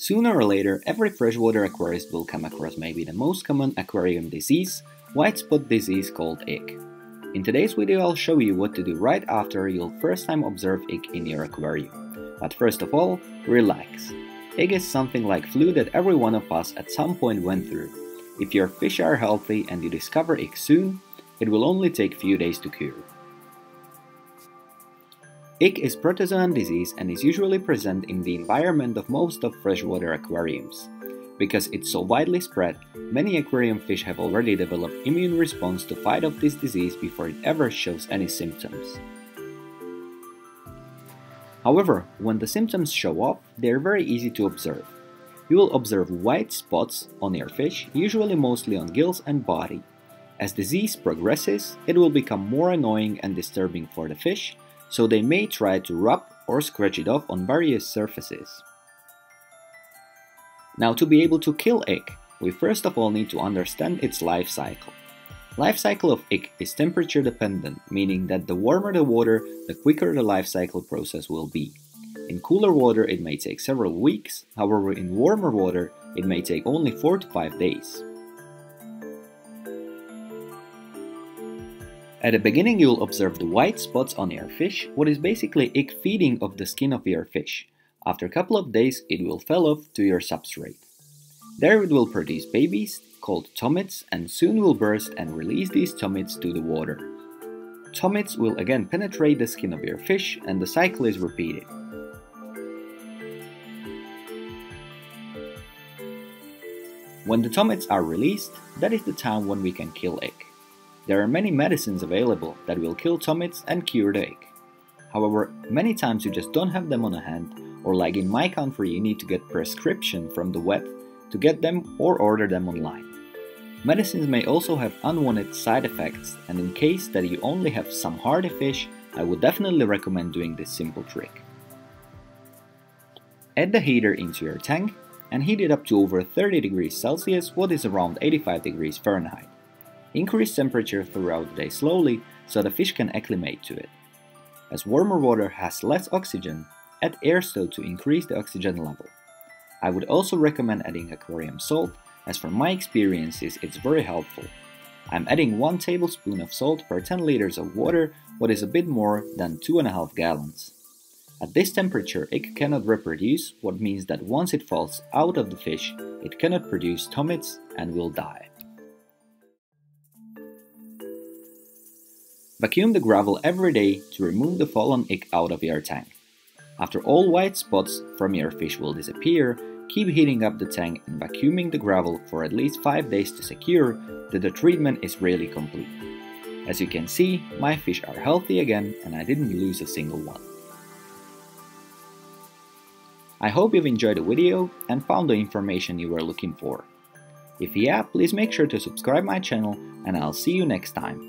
Sooner or later, every freshwater aquarist will come across maybe the most common aquarium disease, white spot disease called ick. In today's video, I'll show you what to do right after you'll first time observe ick in your aquarium. But first of all, relax. Ick is something like flu that every one of us at some point went through. If your fish are healthy and you discover ick soon, it will only take few days to cure. Ick is protozoan disease and is usually present in the environment of most of freshwater aquariums. Because it's so widely spread, many aquarium fish have already developed immune response to fight off this disease before it ever shows any symptoms. However, when the symptoms show up, they are very easy to observe. You will observe white spots on your fish, usually mostly on gills and body. As disease progresses, it will become more annoying and disturbing for the fish, so they may try to rub or scratch it off on various surfaces. Now to be able to kill ick, we first of all need to understand its life cycle. Life cycle of ick is temperature dependent, meaning that the warmer the water, the quicker the life cycle process will be. In cooler water it may take several weeks, however in warmer water it may take only 4 to 5 days. At the beginning you'll observe the white spots on your fish, what is basically ick feeding of the skin of your fish. After a couple of days it will fall off to your substrate. There it will produce babies, called tomites, and soon will burst and release these tomites to the water. Tomites will again penetrate the skin of your fish and the cycle is repeated. When the tomites are released, that is the time when we can kill ick. There are many medicines available that will kill tomites and cure the ick. However, many times you just don't have them on hand, or like in my country, you need to get prescription from the vet to get them or order them online. Medicines may also have unwanted side effects, and in case that you only have some hardy fish, I would definitely recommend doing this simple trick. Add the heater into your tank and heat it up to over 30 degrees Celsius, what is around 85 degrees Fahrenheit. Increase temperature throughout the day slowly so the fish can acclimate to it. As warmer water has less oxygen, add air stone to increase the oxygen level. I would also recommend adding aquarium salt, as from my experiences it's very helpful. I'm adding 1 tablespoon of salt per 10 liters of water, what is a bit more than 2.5 gallons. At this temperature it cannot reproduce, what means that once it falls out of the fish, it cannot produce tomites and will die. Vacuum the gravel every day to remove the fallen ick out of your tank. After all white spots from your fish will disappear, keep heating up the tank and vacuuming the gravel for at least 5 days to secure that the treatment is really complete. As you can see, my fish are healthy again and I didn't lose a single one. I hope you've enjoyed the video and found the information you were looking for. If yeah, please make sure to subscribe my channel and I'll see you next time.